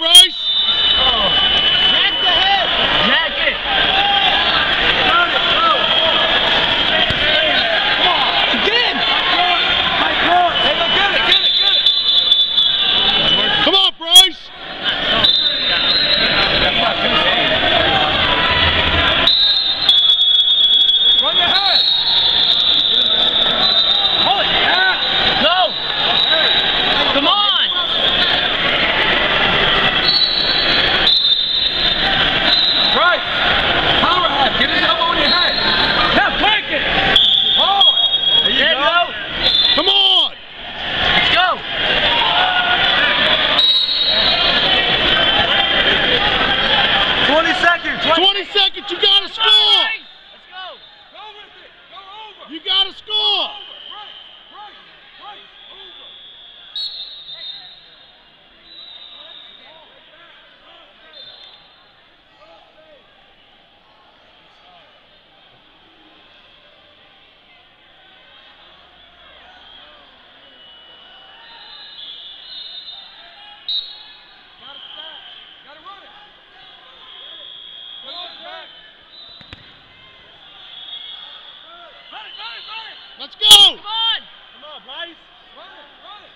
Bryce! 27. Let's go! Come on! Come on, Blaze! Run it, run it!